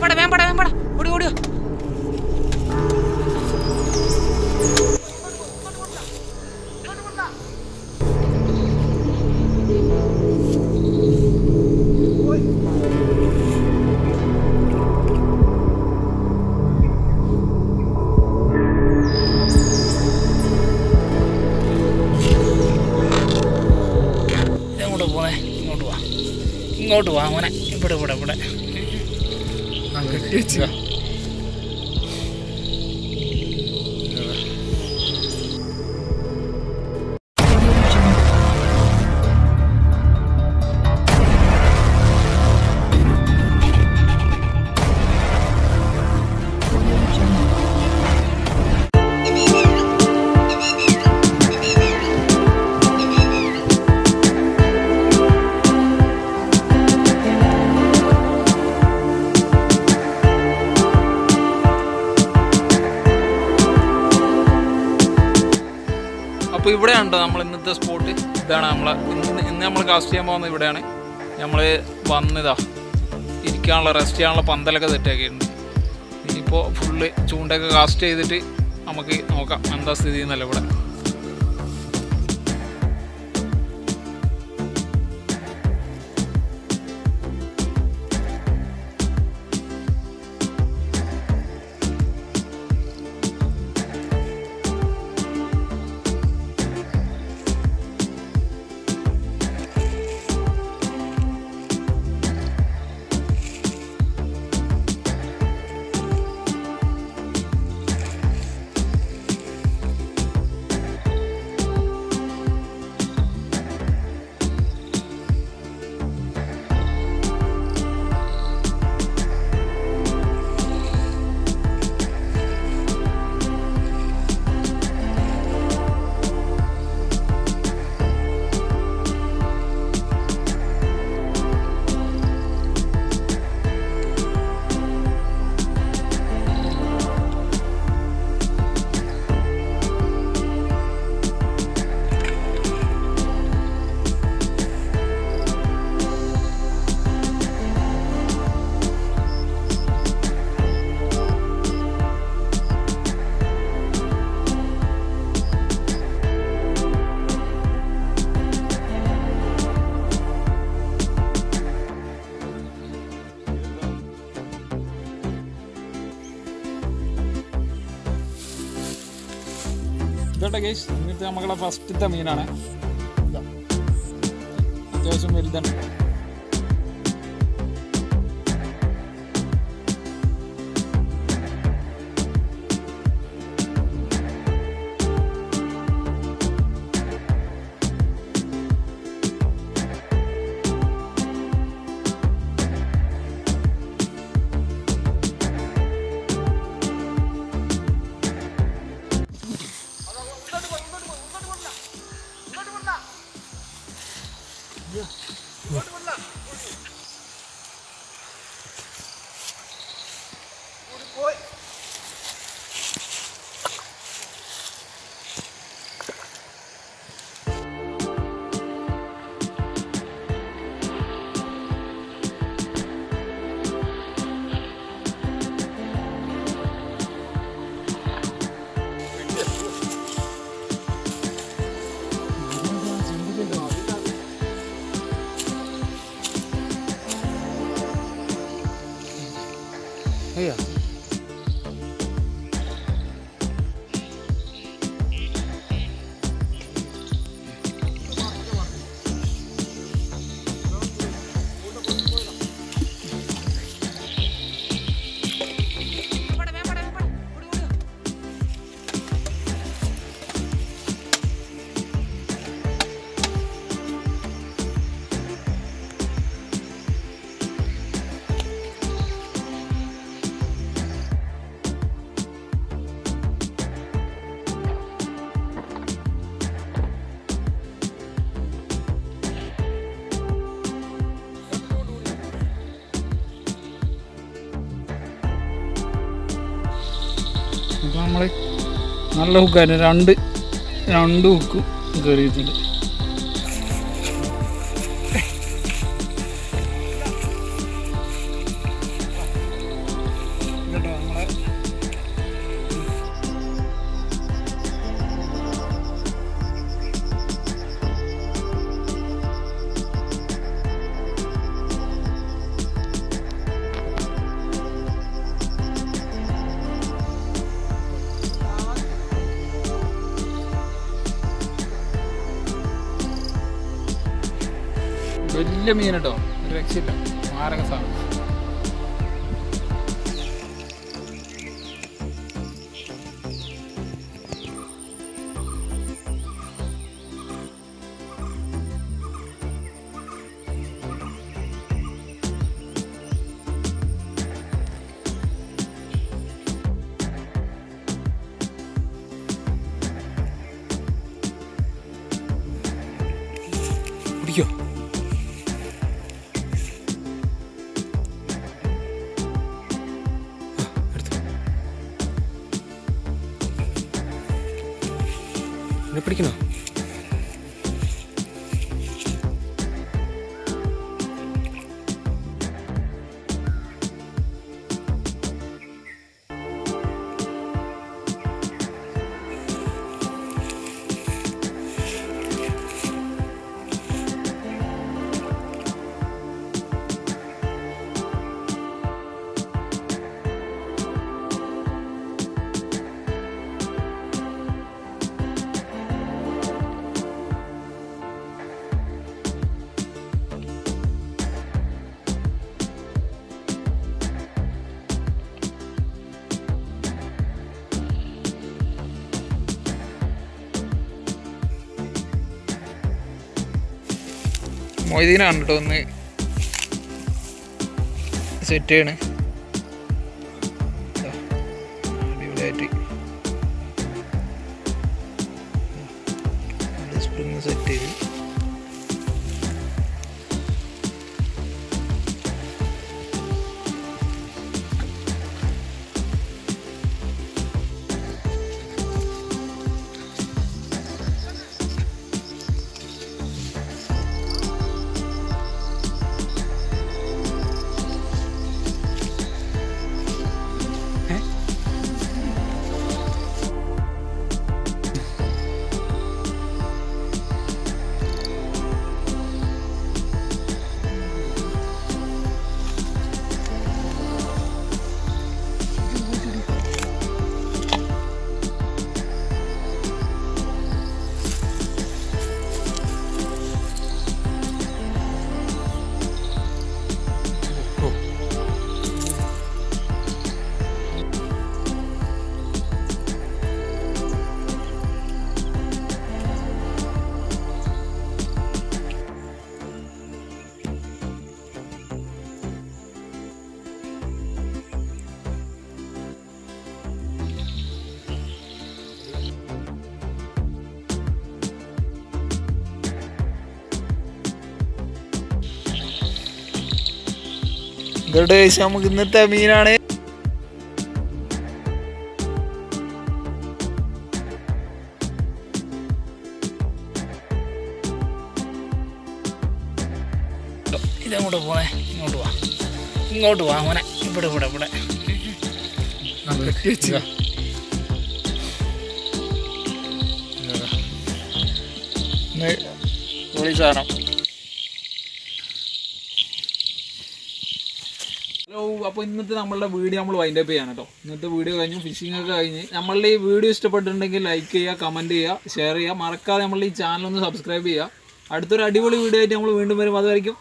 പടാ വേം പടാ വേം പടാ ഓടി ഓടിയോ ഇങ്ങോട്ട് വാ മോനെ ഇവിടെ ഇവിടെ ഇവിടെ അപ്പോൾ ഇവിടെയാണ് നമ്മൾ ഇന്നത്തെ സ്പോട്ട് ഇതാണ് നമ്മൾ ഇന്ന് ഇന്ന് നമ്മൾ കാസ്റ്റ് ചെയ്യാൻ പോകുന്നത് ഇവിടെയാണ്. നമ്മൾ വന്നതാ. ഇരിക്കാനുള്ള റെസ്റ്റ് ചെയ്യാനുള്ള പന്തലൊക്കെ സെറ്റാക്കിയിട്ടുണ്ട് ഇനിയിപ്പോൾ ഫുള്ള് ചൂണ്ടയൊക്കെ കാസ്റ്റ് ചെയ്തിട്ട് നമുക്ക് നോക്കാം എന്താ സ്ഥിതി എന്നല്ല ഇവിടെ. ഇതോട്ടെ ഗേസ് ഇന്നത്തെ നമ്മളെ ഫസ്റ്റത്തെ മീനാണ്. അത്യാവശ്യം വലുതാണ് 야. അയ്യോ അപ്പോൾ നമ്മൾ നല്ല ഹുക്കായിരുന്നു രണ്ട് രണ്ട് ഹുക്കും കയറിയിട്ടുണ്ട് വലിയ മീൻ കേട്ടോ ഒരു രക്ഷയില്ല. മാരക സാധനം. പിടിക്കോ கண்டுபிடிக்கணும் മൊയ്തീനാണ് കേട്ടോ ഒന്ന് സെറ്റ് ചെയ്യണേ. അടിപൊളിയായിട്ട്. ഇതോടെ നമുക്ക് ഇന്നത്തെ മീനാണ് ഇതങ്ങോട്ട് പോണേ ഇങ്ങോട്ട് വാ. ഇങ്ങോട്ട് വാ മോനെ. ഇവിടെ ഇവിടെ ഇവിടെ. ഇതാ. ഇതാ. ഇന്ന് പൊളി സാധനം ഹലോ അപ്പോൾ ഇന്നത്തെ നമ്മളുടെ വീഡിയോ നമ്മൾ വൈൻഡ് അപ്പ് ചെയ്യാണ് കേട്ടോ ഇന്നത്തെ വീഡിയോ കഴിഞ്ഞു ഫിഷിംഗ് ഒക്കെ കഴിഞ്ഞ്. നമ്മളുടെ ഈ വീഡിയോ ഇഷ്ടപ്പെട്ടിട്ടുണ്ടെങ്കിൽ ലൈക്ക് ചെയ്യുക കമന്റ് ചെയ്യുക ഷെയർ ചെയ്യുക. മറക്കാതെ നമ്മളുടെ ഈ ചാനൽ ഒന്ന് സബ്സ്ക്രൈബ് ചെയ്യുക. അടുത്തൊരു അടിപൊളി വീഡിയോ ആയിട്ട് നമ്മൾ വീണ്ടും വരും. അതുവരെയും